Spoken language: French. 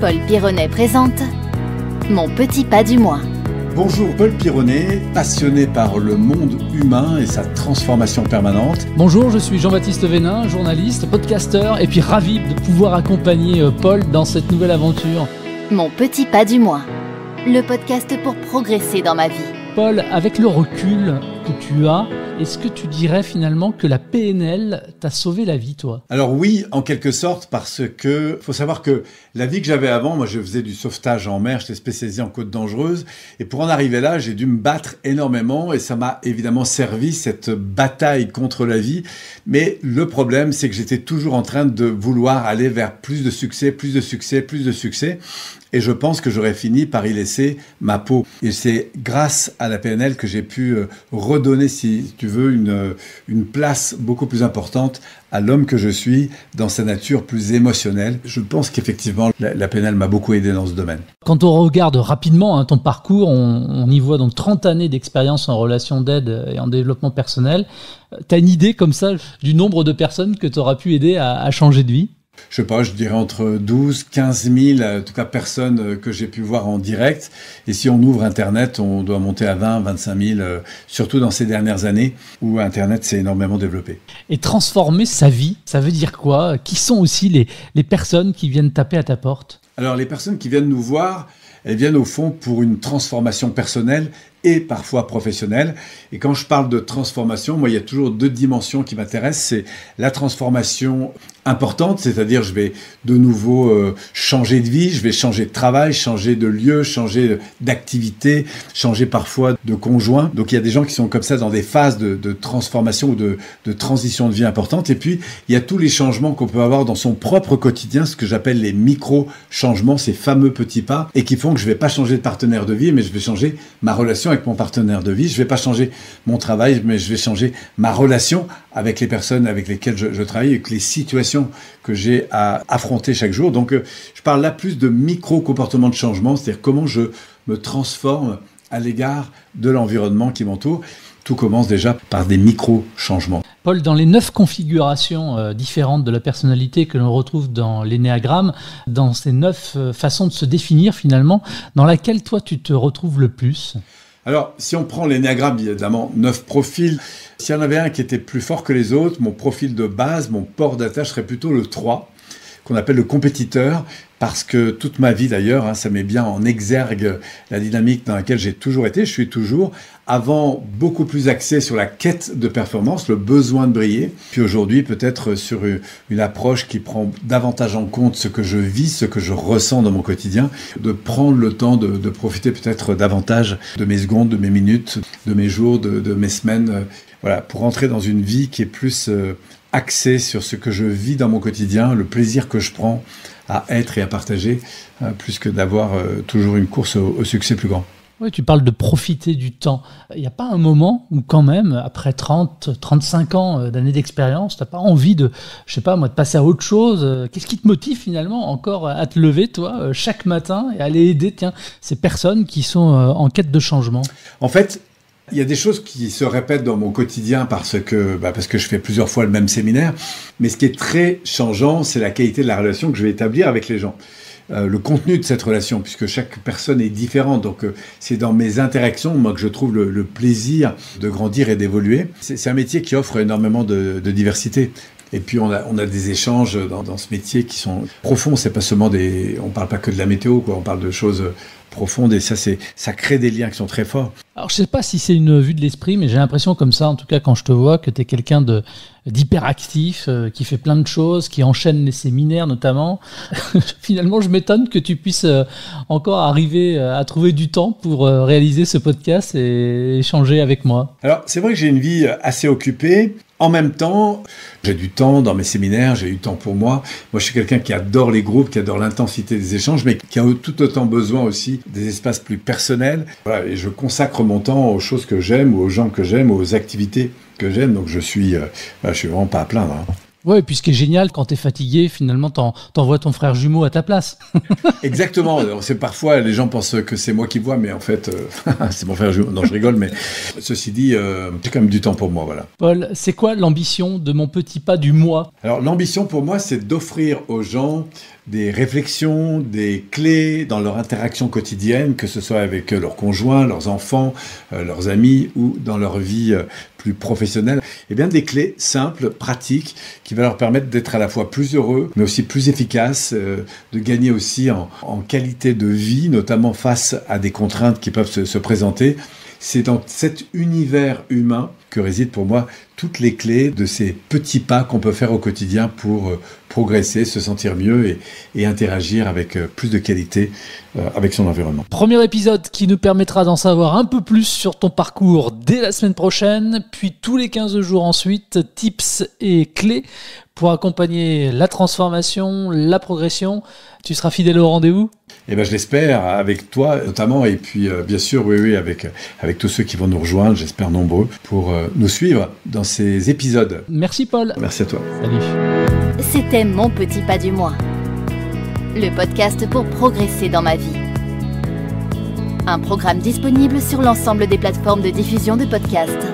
Paul Pironnet présente Mon petit pas du mois. Bonjour Paul Pironnet, passionné par le monde humain et sa transformation permanente. Bonjour, je suis Jean-Baptiste Vénin, journaliste, podcasteur et puis ravi de pouvoir accompagner euh, Paul dans cette nouvelle aventure. Mon petit pas du mois. Le podcast pour progresser dans ma vie. Paul, avec le recul tu as, est-ce que tu dirais finalement que la PNL t'a sauvé la vie, toi? Alors oui, en quelque sorte, parce que faut savoir que la vie que j'avais avant, moi je faisais du sauvetage en mer, j'étais spécialisé en côte dangereuse, et pour en arriver là, j'ai dû me battre énormément, et ça m'a évidemment servi cette bataille contre la vie. Mais le problème, c'est que j'étais toujours en train de vouloir aller vers plus de succès, plus de succès, plus de succès. Et je pense que j'aurais fini par y laisser ma peau. Et c'est grâce à la PNL que j'ai pu euh, redonner, si tu veux, une, euh, une place beaucoup plus importante à l'homme que je suis dans sa nature plus émotionnelle. Je pense qu'effectivement, la, PNL m'a beaucoup aidé dans ce domaine. Quand on regarde rapidement hein, ton parcours, on, y voit donc 30 années d'expérience en relation d'aide et en développement personnel. Tu as une idée comme ça du nombre de personnes que tu auras pu aider à changer de vie? Je sais pas, je dirais entre 12, 15 000, en tout cas personnes euh, que j'ai pu voir en direct. Et si on ouvre Internet, on doit monter à 20, 25 000, surtout dans ces dernières années où Internet s'est énormément développé. Et transformer sa vie, ça veut dire quoi? Qui sont aussi les, les personnes qui viennent taper à ta porte? Alors les personnes qui viennent nous voir, elles viennent au fond pour une transformation personnelle et parfois professionnelle. Et quand je parle de transformation, moi, il y a toujours deux dimensions qui m'intéressent. C'est la transformation importante, c'est-à-dire je vais de nouveau euh, changer de vie, je vais changer de travail, changer de lieu, changer d'activité, changer parfois de conjoint. Donc il y a des gens qui sont comme ça dans des phases de, transformation ou de, de, transition de vie importante. Et puis il y a tous les changements qu'on peut avoir dans son propre quotidien, ce que j'appelle les micro-changements, ces fameux petits pas, et qui font je vais pas changer de partenaire de vie, mais je vais changer ma relation avec mon partenaire de vie. Je vais pas changer mon travail, mais je vais changer ma relation avec les personnes avec lesquelles je, travaille, avec les situations que j'ai à affronter chaque jour. Donc, euh, je parle là plus de micro-comportement de changement, c'est-à-dire comment je me transforme à l'égard de l'environnement qui m'entoure. Tout commence déjà par des micro-changements. Paul, dans les neuf configurations euh, différentes de la personnalité que l'on retrouve dans l'énéagramme, dans ces neuf euh, façons de se définir finalement, dans laquelle toi tu te retrouves le plus? Alors, si on prend l'énéagramme, évidemment, neuf profils. S'il y en avait un qui était plus fort que les autres, mon profil de base, mon port d'attache serait plutôt le 3, qu'on appelle le compétiteur, parce que toute ma vie d'ailleurs, hein, ça met bien en exergue la dynamique dans laquelle j'ai toujours été, je suis toujours, avant beaucoup plus axé sur la quête de performance, le besoin de briller, puis aujourd'hui peut-être sur une approche qui prend davantage en compte ce que je vis, ce que je ressens dans mon quotidien, de prendre le temps de, profiter peut-être davantage de mes secondes, de mes minutes, de mes jours, de mes semaines, voilà, pour entrer dans une vie qui est plus euh, axée sur ce que je vis dans mon quotidien, le plaisir que je prends à être et à partager, euh, plus que d'avoir euh, toujours une course au, au, succès plus grand. Oui, tu parles de profiter du temps. Il n'y a pas un moment où quand même, après 30, 35 ans d'années d'expérience, tu n'as pas envie de, je sais pas moi, de passer à autre chose Qu'est-ce qui te motive finalement encore à te lever, toi, chaque matin et aller aider, tiens, ces personnes qui sont en quête de changement? En fait, il y a des choses qui se répètent dans mon quotidien parce que, bah parce que je fais plusieurs fois le même séminaire. Mais ce qui est très changeant, c'est la qualité de la relation que je vais établir avec les gens. Euh, le contenu de cette relation, puisque chaque personne est différente. Donc, euh, c'est dans mes interactions, moi, que je trouve le, plaisir de grandir et d'évoluer. C'est un métier qui offre énormément de, de diversité. Et puis on a, on a des échanges dans, dans, ce métier qui sont profonds. C'est pas seulement des, on parle pas que de la météo, quoi. On parle de choses profondes et ça, c'est, ça crée des liens qui sont très forts. Alors je sais pas si c'est une vue de l'esprit, mais j'ai l'impression comme ça, en tout cas quand je te vois, que tu es quelqu'un de d'hyperactif, euh, qui fait plein de choses, qui enchaîne les séminaires notamment. Finalement, je m'étonne que tu puisses euh, encore arriver à trouver du temps pour euh, réaliser ce podcast et échanger avec moi. Alors c'est vrai que j'ai une vie assez occupée. En même temps, j'ai du temps dans mes séminaires, j'ai du temps pour moi. Moi, je suis quelqu'un qui adore les groupes, qui adore l'intensité des échanges, mais qui a tout autant besoin aussi des espaces plus personnels. Voilà, et je consacre mon temps aux choses que j'aime, aux gens que j'aime, aux activités que j'aime. Donc, je suis, euh, je suis vraiment pas à plaindre. Hein. Ouais, puis ce qui est génial, quand tu es fatigué, finalement, t'envoies ton frère jumeau à ta place. Exactement. C'est parfois, les gens pensent que c'est moi qui vois, mais en fait, euh, c'est mon frère jumeau. Non, je rigole, mais ceci dit, euh, j'ai quand même du temps pour moi, voilà. Paul, c'est quoi l'ambition de mon petit pas du mois? Alors, l'ambition pour moi, c'est d'offrir aux gens des réflexions, des clés dans leur interaction quotidienne, que ce soit avec leurs conjoints, leurs enfants, euh, leurs amis ou dans leur vie euh, plus professionnelle. Et eh bien des clés simples, pratiques, qui vont leur permettre d'être à la fois plus heureux, mais aussi plus efficaces, euh, de gagner aussi en, qualité de vie, notamment face à des contraintes qui peuvent se présenter. C'est dans cet univers humain que résident pour moi toutes les clés de ces petits pas qu'on peut faire au quotidien pour euh, progresser, se sentir mieux et, interagir avec euh, plus de qualité euh, avec son environnement. Premier épisode qui nous permettra d'en savoir un peu plus sur ton parcours dès la semaine prochaine, puis tous les 15 jours ensuite, tips et clés pour accompagner la transformation, la progression. Tu seras fidèle au rendez-vous? Eh ben, je l'espère, avec toi notamment, et puis bien sûr, oui, oui, avec, avec tous ceux qui vont nous rejoindre, j'espère nombreux, pour nous suivre dans ces épisodes. Merci Paul. Merci à toi. Salut. C'était Mon Petit Pas du Mois, le podcast pour progresser dans ma vie. Un programme disponible sur l'ensemble des plateformes de diffusion de podcasts.